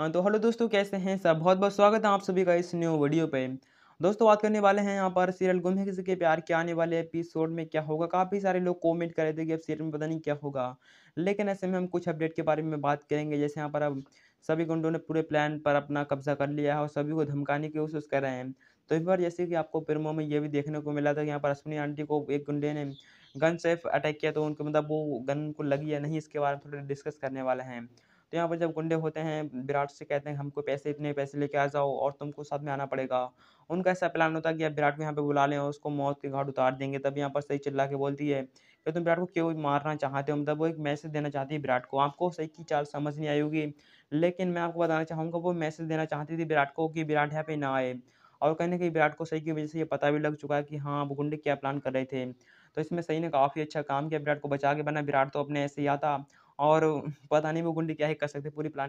तो हेलो दोस्तों, कैसे हैं सब? बहुत बहुत स्वागत है आप सभी का इस न्यू वीडियो पे। दोस्तों, बात करने वाले हैं यहाँ पर सीरियल गुम है किसी के प्यार के आने वाले एपिसोड में क्या होगा? काफ़ी सारे लोग कमेंट कर रहे थे कि अब सीरियल में पता नहीं क्या होगा। लेकिन ऐसे में हम कुछ अपडेट के बारे में बात करेंगे। जैसे यहाँ पर अब सभी गुंडों ने पूरे प्लान पर अपना कब्जा कर लिया है और सभी को धमकाने की कोशिश कर रहे हैं। तो इस बार जैसे कि आपको प्रेमो में ये भी देखने को मिला था कि यहाँ पर अश्विनी आंटी को एक गुंडे ने गन सेफ़ अटैक किया तो उनके मतलब वो गन को लगी या नहीं, इसके बारे में थोड़ा डिस्कस करने वाले हैं। तो यहाँ पर जब गुंडे होते हैं, विराट से कहते हैं, हमको पैसे, इतने पैसे लेके आ जाओ और तुमको साथ में आना पड़ेगा। उनका ऐसा प्लान होता है कि अब विराट को यहाँ पे बुला लें और उसको मौत के घाट उतार देंगे। तब यहाँ पर सही चिल्ला के बोलती है कि तुम विराट को क्यों मारना चाहते हो? मतलब वो एक मैसेज देना चाहती है विराट को। आपको सही की चाल समझ नहीं आई होगी, लेकिन मैं आपको बताना चाहूँगा, वो मैसेज देना चाहती थी विराट को कि विराट यहाँ पे ना आए और कहीं ना कहीं विराट को सही की वजह से ये पता भी लग चुका है कि हाँ वो गुंडे क्या प्लान कर रहे थे। तो इसमें सही ने काफ़ी अच्छा काम किया विराट को, बचा के बना। विराट तो अपने ऐसे ही आता और पता नहीं वो गुंडी क्या ही कर सकते पूरी प्लान